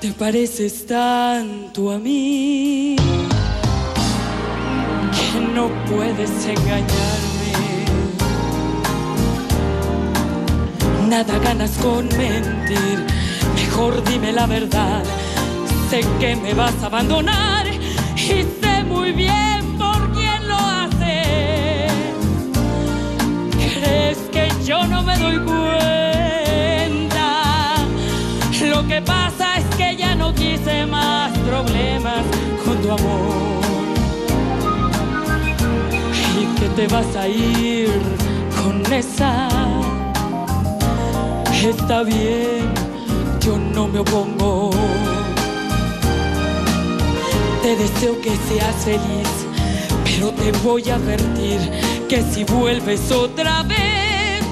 Te pareces tanto a mí que no puedes engañarme. Nada ganas con mentir, mejor dime la verdad. Sé que me vas a abandonar y sé muy bien por quién lo haces. ¿Crees que yo no me doy cuenta? Lo que pasa es que ya no quise más problemas con tu amor. Y que te vas a ir con esa. Está bien, yo no me opongo. Te deseo que seas feliz, pero te voy a advertir que si vuelves otra vez,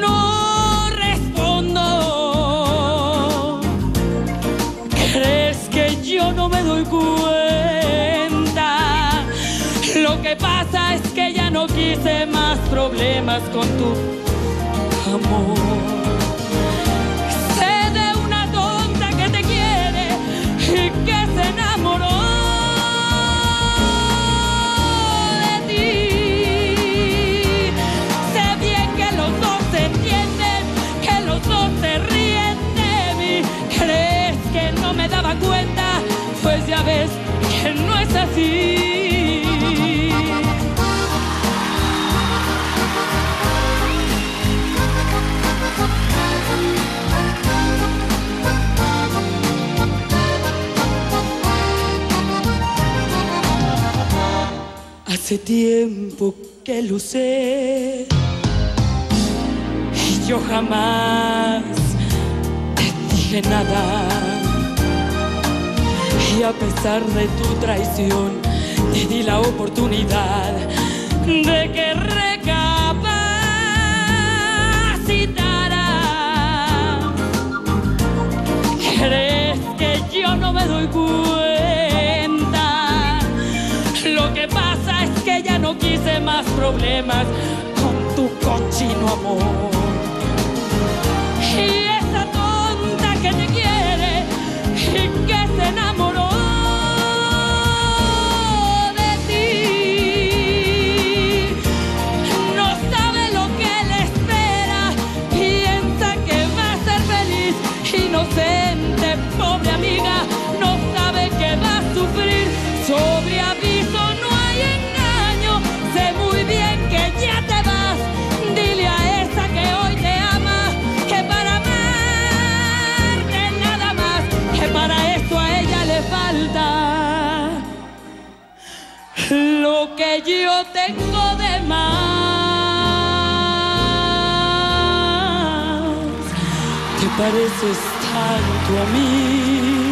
no respondo. ¿Crees que yo no me doy cuenta? Lo que pasa es que ya no quise más problemas con tu amor. Hace tiempo que lo sé y yo jamás te dije nada. Y a pesar de tu traición, te di la oportunidad de que más problemas con tu cochino amor. Que yo tengo de más. Te pareces tanto a mí